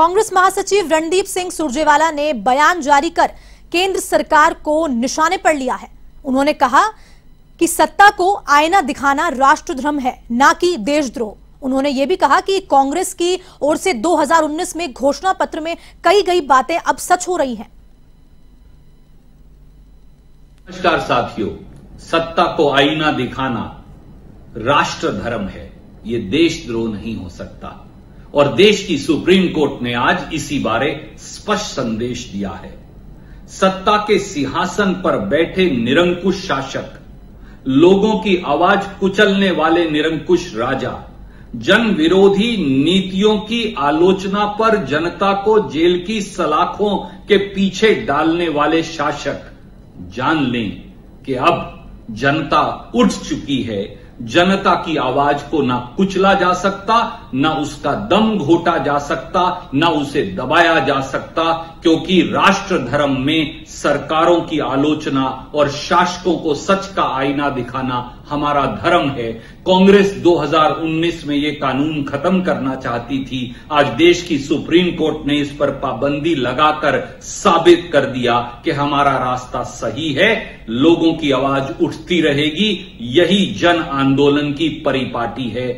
कांग्रेस महासचिव रणदीप सिंह सुरजेवाला ने बयान जारी कर केंद्र सरकार को निशाने पर लिया है। उन्होंने कहा कि सत्ता को आईना दिखाना राष्ट्रधर्म है, ना कि देशद्रोह। उन्होंने यह भी कहा कि कांग्रेस की ओर से 2019 में घोषणा पत्र में कई गई बातें अब सच हो रही हैं। नमस्कार साथियों, सत्ता को आईना दिखाना राष्ट्र धर्म है, ये देशद्रोह नहीं हो सकता। और देश की सुप्रीम कोर्ट ने आज इसी बारे स्पष्ट संदेश दिया है। सत्ता के सिंहासन पर बैठे निरंकुश शासक, लोगों की आवाज़ कुचलने वाले निरंकुश राजा जन विरोधी नीतियों की आलोचना पर जनता को जेल की सलाखों के पीछे डालने वाले शासक, जान लें कि अब जनता उठ चुकी है जनता की आवाज़ को ना कुचला जा सकता, ना उसका दम घोटा जा सकता, ना उसे दबाया जा सकता, क्योंकि राष्ट्र धर्म में सरकारों की आलोचना और शासकों को सच का आईना दिखाना हमारा धर्म है। कांग्रेस 2019 में यह कानून खत्म करना चाहती थी। आज देश की सुप्रीम कोर्ट ने इस पर पाबंदी लगाकर साबित कर दिया कि हमारा रास्ता सही है। लोगों की आवाज़ उठती रहेगी। यही जन आंदोलन की परिपाटी है।